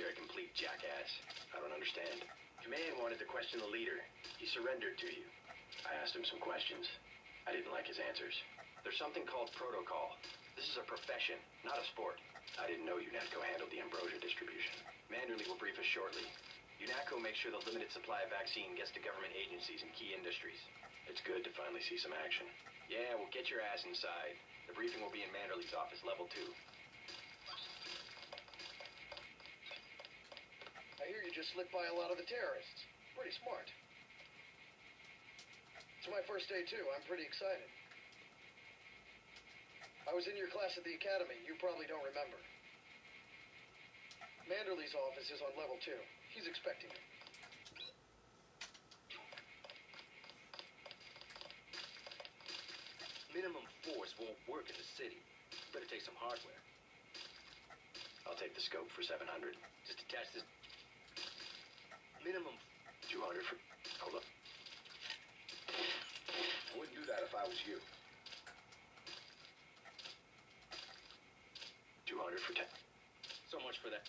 You're a complete jackass. I don't understand. Command wanted to question the leader. He surrendered to you. I asked him some questions. I didn't like his answers. There's something called protocol. This is a profession, not a sport. I didn't know UNATCO handled the ambrosia distribution. Manderley will brief us shortly. UNATCO makes sure the limited supply of vaccine gets to government agencies and key industries. It's good to finally see some action. Yeah, well, get your ass inside. The briefing will be in Manderley's office, level two. You slipped by a lot of the terrorists. Pretty smart. It's my first day, too. I'm pretty excited. I was in your class at the academy. You probably don't remember. Manderley's office is on level two. He's expecting me. Minimum force won't work in the city. Better take some hardware. I'll take the scope for 700. Just attach this. Minimum. 200 for... Hold up. I wouldn't do that if I was you. 200 for 10. So much for that.